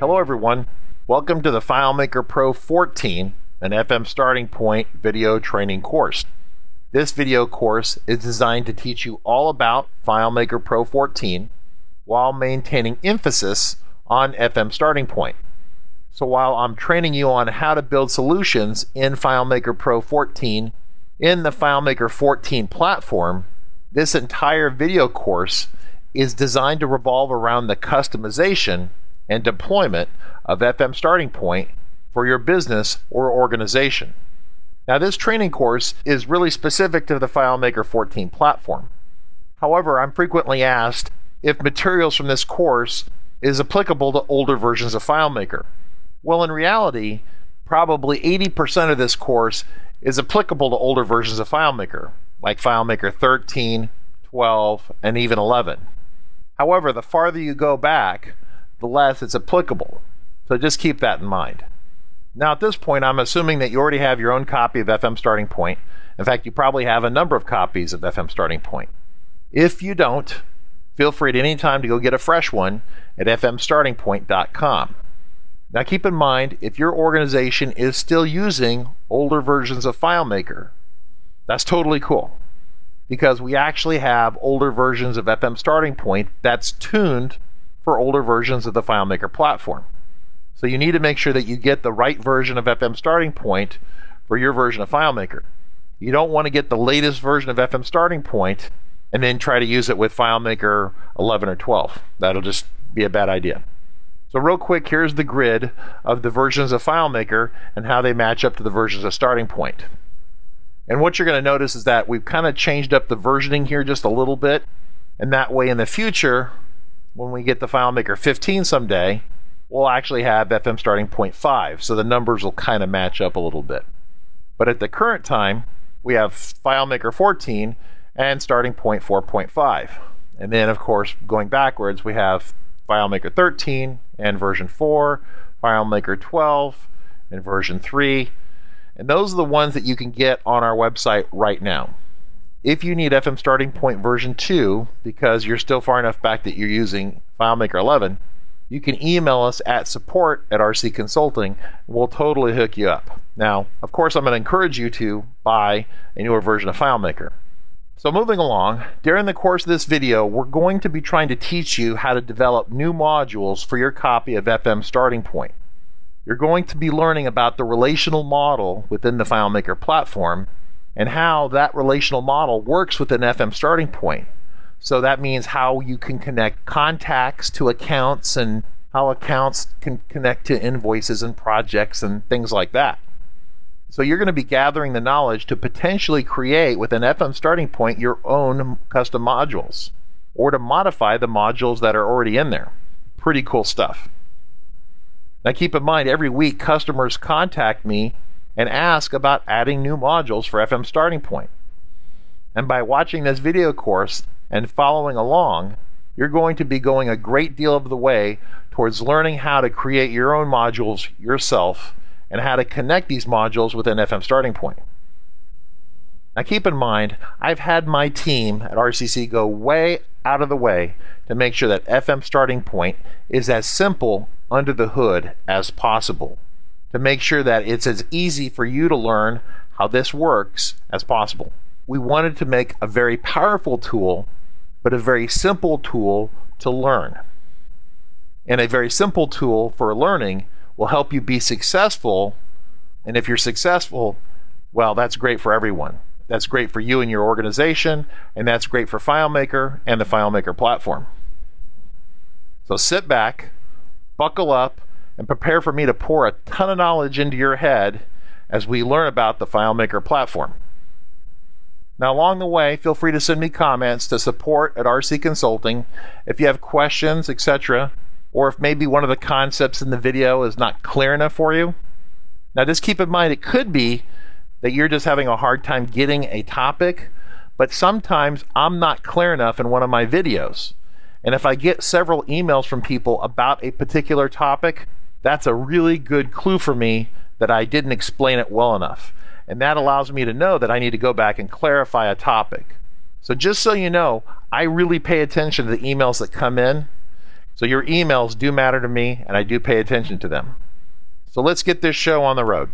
Hello, everyone. Welcome to the FileMaker Pro 14, an FM starting point video training course. This video course is designed to teach you all about FileMaker Pro 14 while maintaining emphasis on FM starting point. So while I'm training you on how to build solutions in FileMaker Pro 14 in the FileMaker 14 platform, this entire video course is designed to revolve around the customization and deployment of FM Starting Point for your business or organization. Now, this training course is really specific to the FileMaker 14 platform. However, I'm frequently asked if materials from this course is applicable to older versions of FileMaker. Well, in reality, probably 80% of this course is applicable to older versions of FileMaker, like FileMaker 13, 12, and even 11. However, the farther you go back, the less it's applicable. So just keep that in mind. Now, at this point, I'm assuming that you already have your own copy of FM Starting Point. In fact, you probably have a number of copies of FM Starting Point. If you don't, feel free at any time to go get a fresh one at fmstartingpoint.com. Now, keep in mind if your organization is still using older versions of FileMaker, that's totally cool because we actually have older versions of FM Starting Point that's tuned for older versions of the FileMaker platform. So you need to make sure that you get the right version of FM Starting Point for your version of FileMaker. You don't want to get the latest version of FM Starting Point and then try to use it with FileMaker 11 or 12. That'll just be a bad idea. So real quick, here's the grid of the versions of FileMaker and how they match up to the versions of Starting Point. And what you're going to notice is that we've kind of changed up the versioning here just a little bit. And that way in the future, when we get the FileMaker 15 someday, we'll actually have FM starting point 0.5, So the numbers will kind of match up a little bit. But at the current time, we have FileMaker 14 and starting point 4.5. And then, of course, going backwards, we have FileMaker 13 and version 4, FileMaker 12 and version 3, and those are the ones that you can get on our website right now. If you need FM Starting Point version 2, because you're still far enough back that you're using FileMaker 11, you can email us at support at RC Consulting. We'll totally hook you up. Now, of course, I'm going to encourage you to buy a newer version of FileMaker. So moving along, during the course of this video, we're going to be trying to teach you how to develop new modules for your copy of FM Starting Point you're going to be learning about the relational model within the FileMaker platform and how that relational model works with an FM Starting Point. So that means how you can connect contacts to accounts and how accounts can connect to invoices and projects and things like that. So you're going to be gathering the knowledge to potentially create with an FM starting point your own custom modules or to modify the modules that are already in there. Pretty cool stuff. Now keep in mind, every week customers contact me and ask about adding new modules for FM Starting Point. And by watching this video course and following along, you're going to be going a great deal of the way towards learning how to create your own modules yourself and how to connect these modules within FM Starting Point. Now keep in mind, I've had my team at RCC go way out of the way to make sure that FM Starting Point is as simple under the hood as possible to make sure that it's as easy for you to learn how this works as possible. We wanted to make a very powerful tool, but a very simple tool to learn. And a very simple tool for learning will help you be successful. And if you're successful, well, that's great for everyone. That's great for you and your organization, and that's great for FileMaker and the FileMaker platform. So sit back, buckle up, and prepare for me to pour a ton of knowledge into your head as we learn about the FileMaker platform. Now, along the way, feel free to send me comments to support at RC Consulting if you have questions, etc., or if maybe one of the concepts in the video is not clear enough for you. Now, just keep in mind it could be that you're just having a hard time getting a topic, but sometimes I'm not clear enough in one of my videos. And if I get several emails from people about a particular topic, that's a really good clue for me that I didn't explain it well enough. And that allows me to know that I need to go back and clarify a topic. So just so you know, I really pay attention to the emails that come in. So your emails do matter to me, and I do pay attention to them. So let's get this show on the road.